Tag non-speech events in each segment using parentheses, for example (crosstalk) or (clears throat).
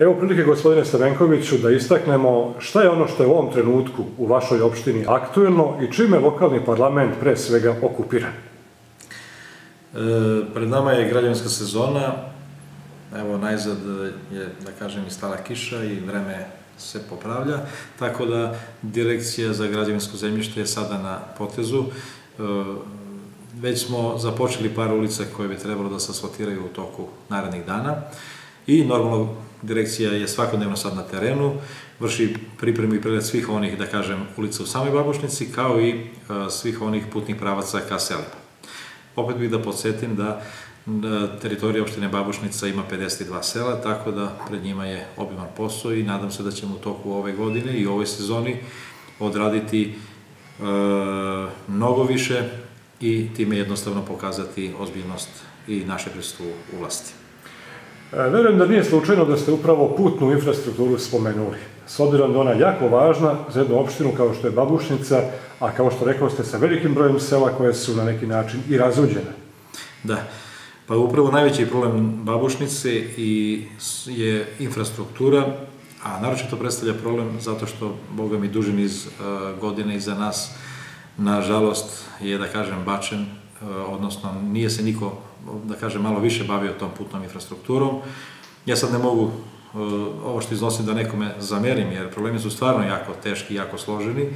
Evo prilike, gospodine Stavenkoviću, da istaknemo šta je ono što je u ovom trenutku u vašoj opštini aktuelno i čime lokalni parlament pre svega okupiran. E, pred nama je građevinska sezona, evo najzad je, da kažem, i stala kiša i vreme se popravlja, tako da direkcija za građevinsko zemljište je sada na potezu. E, već smo započeli par ulica koje bi trebalo da se asfaltiraju u toku narednih dana i normalno direkcija je svakodnevno sad na terenu, vrši pripremu i pregled svih onih, da kažem, ulica u samoj Babušnici, kao i e, svih onih putnih pravaca ka selima. Opet bih da podsjetim da teritorija opštine Babušnica ima 52 sela, tako da pred njima je obiman posao i nadam se da ćemo u toku ove godine i ove sezoni odraditi e, mnogo više i time jednostavno pokazati ozbiljnost i naše prisutu u vlasti. E, verujem da nije slučajno da ste upravo putnu infrastrukturu spomenuli. S obzirom da ona jako važna za jednu opštinu kao što je Babušnica, a kao što rekao ste sa velikim brojem sela koje su na neki način i razuđene. Da. Pa upravo najveći problem Babušnice i je infrastruktura, a naročito predstavlja problem zato što, boga mi, duži niz uh, godina iza nas, nažalost, je, da kažem, bačen, odnosno nije se niko, da kažem, malo više bavio tom putnom infrastrukturom. Ja sad ne mogu uh, ovo što iznosim da nekome zamerim, jer problemi su stvarno jako teški, jako složeni,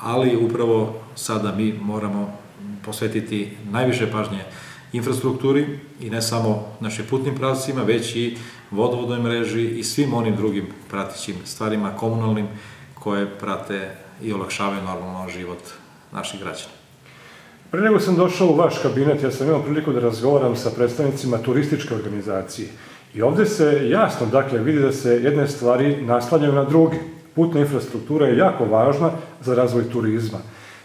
ali upravo sada mi moramo posvetiti najviše pažnje infrastrukturi i ne samo našim putnim pravcima, već i vodovodnoj mreži i svim onim drugim pratićim stvarima komunalnim koje prate i olakšavaju normalno život naših građana. Pre nego sam došao u vaš kabinet, ja sam imao priliku da razgovaram sa predstavnicima turističke organizacije. I ovde se jasno, dakle, vidi da se jedne stvari naslanjaju na druge. Putna infrastruktura je jako važna za razvoj turizma.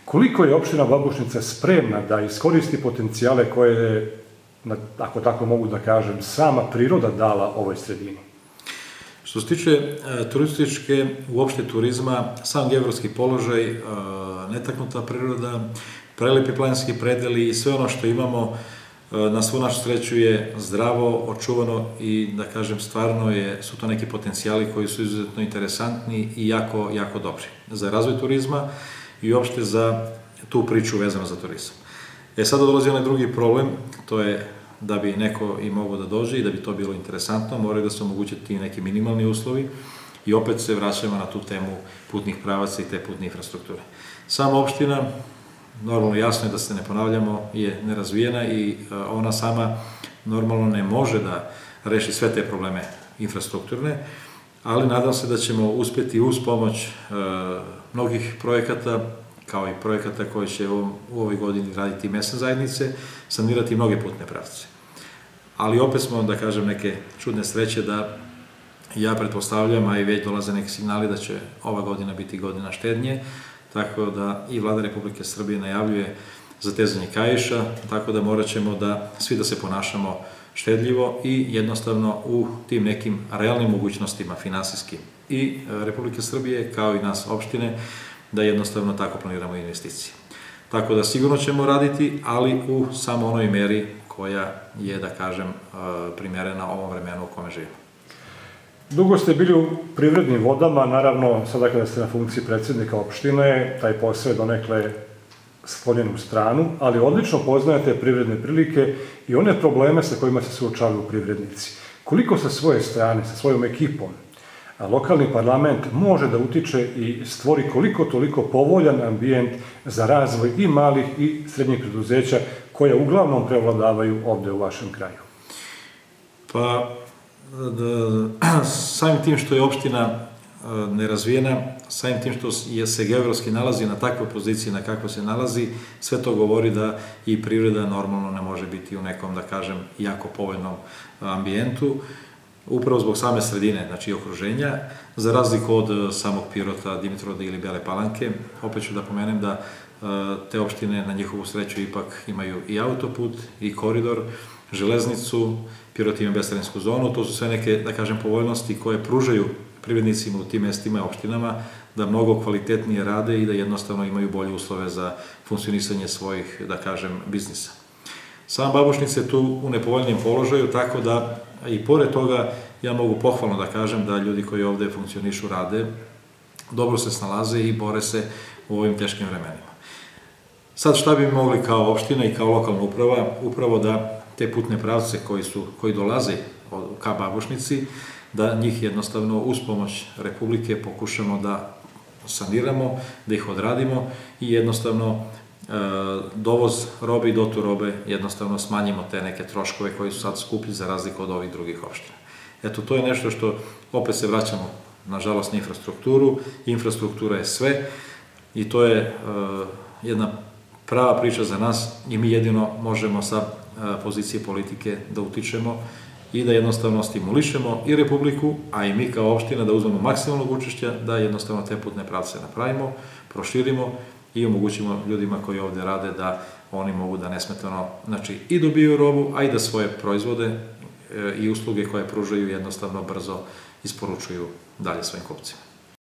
Koliko je opština Babušnica spremna da iskoristi potencijale koje je, ako tako mogu da kažem, sama priroda dala ovoj sredini? Što se tiče e, turističke, uopšte turizma, sam geografski položaj, e, netaknuta priroda, prelepi planinski predeli i sve ono što imamo e, na svu našu sreću je zdravo, očuvano i da kažem stvarno je, su to neki potencijali koji su izuzetno interesantni i jako, jako dobri. Za razvoj turizma, i uopšte za tu priču vezano za turizam. E sada dolazi onaj drugi problem, to je da bi neko i mogao da dođe i da bi to bilo interesantno, moraju da se omoguće ti neki minimalni uslovi i opet se vraćamo na tu temu putnih pravaca i te putne infrastrukture. Sama opština, normalno jasno je da se ne ponavljamo, je nerazvijena i e, ona sama normalno ne može da reši sve te probleme infrastrukturne, ali nadam se da ćemo uspeti uz pomoć e, mnogih projekata, kao i projekata koji će u, ovoj godini raditi mesne zajednice, sanirati mnoge putne pravce. Ali opet smo, da kažem, neke čudne sreće da ja pretpostavljam, a i već dolaze neki signali da će ova godina biti godina štednje, tako da i vlada Republike Srbije najavljuje zatezanje kajiša, tako da morat ćemo da svi da se ponašamo štedljivo i jednostavno u tim nekim realnim mogućnostima finansijskim i e, Republike Srbije kao i nas opštine da jednostavno tako planiramo investicije. Tako da sigurno ćemo raditi, ali u samo onoj meri koja je, da kažem, e, primerena ovom vremenu u kome živimo. Dugo ste bili u privrednim vodama, naravno, sada kada ste na funkciji predsednika opštine, taj posao je donekle sklonjen u stranu, ali odlično poznajete privredne prilike i one probleme sa kojima se suočavaju privrednici. Koliko sa svoje strane, sa svojom ekipom, lokalni parlament može da utiče i stvori koliko toliko povoljan ambijent za razvoj i malih i srednjih preduzeća koje uglavnom prevladavaju ovde u vašem kraju? Pa, (clears throat) samim tim što je opština nerazvijena, samim tim što je se geografski nalazi na takvoj poziciji na kakvoj se nalazi, sve to govori da i privreda normalno ne može biti u nekom, da kažem, jako povoljnom ambijentu, upravo zbog same sredine, znači okruženja, za razliku od samog Pirota, Dimitroda ili Bele Palanke. Opet ću da pomenem da te opštine na njihovu sreću ipak imaju i autoput, i koridor, železnicu, Pirot ima bescarinsku zonu, to su sve neke, da kažem, povoljnosti koje pružaju privrednicima u tim mestima i opštinama da mnogo kvalitetnije rade i da jednostavno imaju bolje uslove za funkcionisanje svojih, da kažem, biznisa. Sam Babušnica je tu u nepovoljnijem položaju, tako da i pored toga ja mogu pohvalno da kažem da ljudi koji ovde funkcionišu, rade, dobro se snalaze i bore se u ovim teškim vremenima. Sad šta bi mogli kao opština i kao lokalna uprava, upravo da te putne pravce koji, su, koji dolaze ka Babušnici, da njih jednostavno uz pomoć Republike pokušamo da saniramo, da ih odradimo i jednostavno e, dovoz robe i dotu robe jednostavno smanjimo te neke troškove koji su sad skuplji za razliku od ovih drugih opština. Eto, to je nešto što opet se vraćamo, nažalost, na infrastrukturu. Infrastruktura je sve i to je uh, jedna prava priča za nas i mi jedino možemo sa uh, pozicije politike da utičemo i da jednostavno stimulišemo i Republiku, a i mi kao opština da uzmemo maksimalnog učešća, da jednostavno te putne pravce napravimo, proširimo i omogućimo ljudima koji ovde rade da oni mogu da nesmetano, znači i dobiju robu, a i da svoje proizvode i usluge koje pružaju jednostavno brzo isporučuju dalje svojim kupcima.